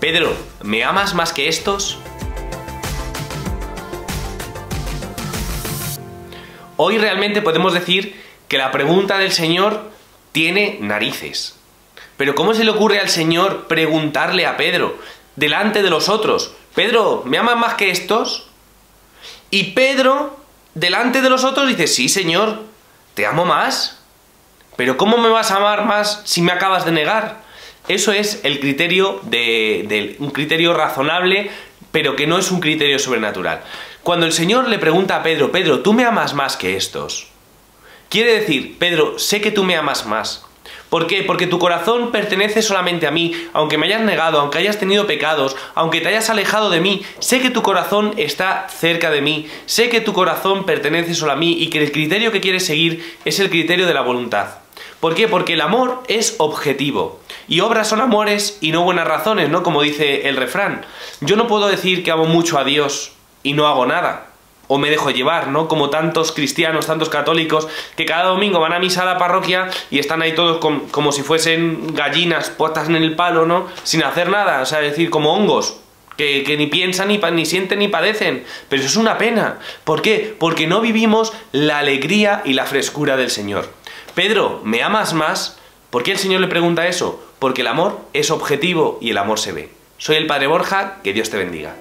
Pedro, ¿me amas más que estos? Hoy realmente podemos decir que la pregunta del Señor tiene narices. Pero ¿cómo se le ocurre al Señor preguntarle a Pedro, delante de los otros, Pedro, ¿me amas más que estos? Y Pedro, delante de los otros, dice, sí, Señor, te amo más. Pero ¿cómo me vas a amar más si me acabas de negar? Eso es el criterio de, un criterio razonable, pero que no es un criterio sobrenatural. Cuando el Señor le pregunta a Pedro, Pedro, ¿tú me amas más que estos? Quiere decir, Pedro, sé que tú me amas más. ¿Por qué? Porque tu corazón pertenece solamente a mí, aunque me hayas negado, aunque hayas tenido pecados, aunque te hayas alejado de mí, sé que tu corazón está cerca de mí, sé que tu corazón pertenece solo a mí y que el criterio que quieres seguir es el criterio de la voluntad. ¿Por qué? Porque el amor es objetivo. Y obras son amores y no buenas razones, ¿no? Como dice el refrán. Yo no puedo decir que amo mucho a Dios y no hago nada. O me dejo llevar, ¿no? Como tantos cristianos, tantos católicos, que cada domingo van a misa a la parroquia y están ahí todos como si fuesen gallinas puestas en el palo, ¿no? Sin hacer nada, o sea, es decir, como hongos. Que, que, ni piensan, ni, ni sienten, ni padecen. Pero eso es una pena. ¿Por qué? Porque no vivimos la alegría y la frescura del Señor. Pedro, ¿me amas más? ¿Por qué el Señor le pregunta eso? Porque el amor es objetivo y el amor se ve. Soy el Padre Borja, que Dios te bendiga.